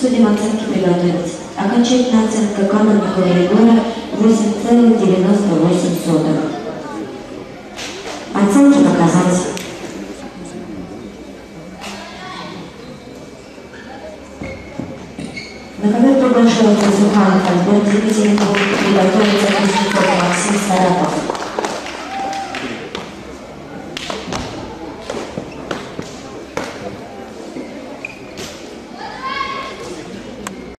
Судим оценки приготовились. Окончательная оценка командного коридора 8,98. Оценки показать. Например, приглашаю Казаханов, отбор двигателей приготовиться